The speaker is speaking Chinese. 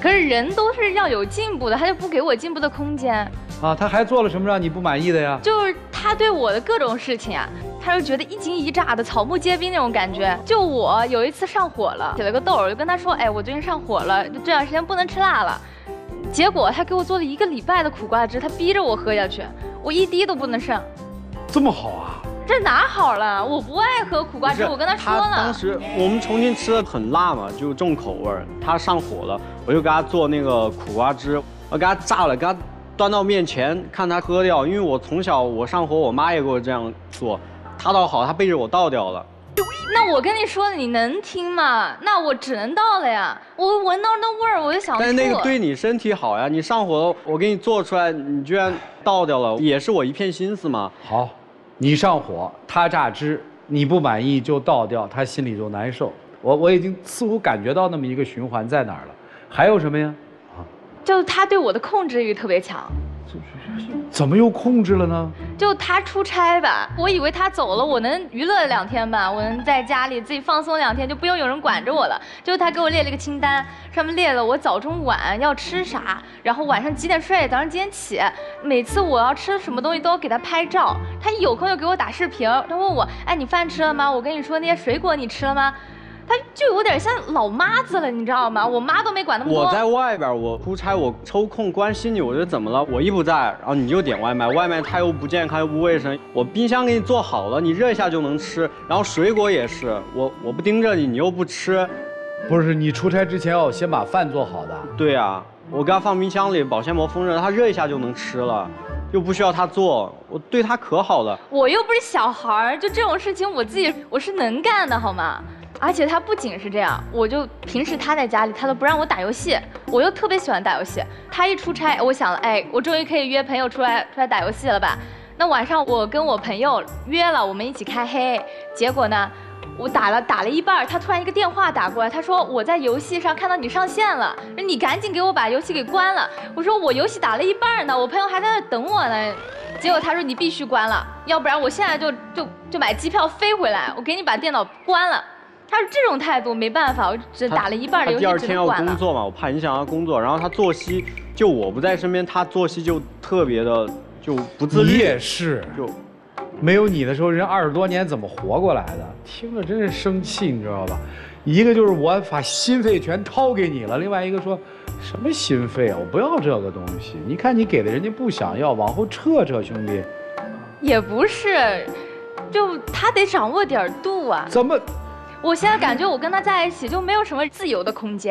可是人都是要有进步的，他就不给我进步的空间。啊，他还做了什么让你不满意的呀？就是他对我的各种事情啊，他就觉得一惊一乍的，草木皆兵那种感觉。就我有一次上火了，起了个痘，我就跟他说，哎，我最近上火了，这段时间不能吃辣了。结果他给我做了一个礼拜的苦瓜汁，他逼着我喝下去，我一滴都不能剩。这么好啊？这哪好了？我不爱喝苦瓜汁，我跟他说了。当时我们重庆吃的很辣嘛，就重口味儿，他上火了，我就给他做那个苦瓜汁，我给他炸了，给他端到面前，看他喝掉。因为我从小我上火，我妈也给我这样做，他倒好，他背着我倒掉了。那我跟你说，你能听吗？那我只能倒了呀。我闻到那味儿，我就想。但是那个对你身体好呀，你上火了，我给你做出来，你居然倒掉了，也是我一片心思嘛。好。你上火，他榨汁，你不满意就倒掉，他心里就难受。我我已经似乎感觉到那么一个循环在哪儿了。还有什么呀？啊，就是他对我的控制欲特别强。怎么又控制了呢？就他出差吧，我以为他走了，我能娱乐两天吧，我能在家里自己放松两天，就不用有人管着我了。就他给我列了一个清单，上面列了我早中晚要吃啥，然后晚上几点睡，早上几点起。每次我要吃什么东西都要给他拍照，他一有空就给我打视频。他问我，哎，你饭吃了吗？我跟你说那些水果你吃了吗？他就有点像老妈子了，你知道吗？我妈都没管那么多。我在外边，我出差，我抽空关心你，我觉得怎么了？我一不在，然后你就点外卖，外卖它又不健康又不卫生。我冰箱给你做好了，你热一下就能吃。然后水果也是，我我不盯着你，你又不吃。不是你出差之前要先把饭做好的。对呀，我给他放冰箱里，保鲜膜封着，他热一下就能吃了，又不需要他做，我对他可好了。我又不是小孩儿，就这种事情我自己我是能干的，好吗？而且他不仅是这样，我就平时他在家里，他都不让我打游戏，我又特别喜欢打游戏。他一出差，我想了，哎，我终于可以约朋友出来出来打游戏了吧？那晚上我跟我朋友约了，我们一起开黑。结果呢，我打了打了一半，他突然一个电话打过来，他说我在游戏上看到你上线了，你赶紧给我把游戏给关了。我说我游戏打了一半呢，我朋友还在那等我呢。结果他说你必须关了，要不然我现在就就就买机票飞回来，我给你把电脑关了。他是这种态度，没办法，我只打了一半的游戏，第二天要工作嘛，我怕影响他工作。然后他作息，就我不在身边，他作息就特别的就不自律。你也是，就没有你的时候，人二十多年怎么活过来的？听着真是生气，你知道吧？一个就是我把心肺全掏给你了，另外一个说什么心肺啊？我不要这个东西。你看你给的人家不想要，往后撤撤，兄弟。也不是，就他得掌握点度啊。怎么？我现在感觉我跟他在一起就没有什么自由的空间。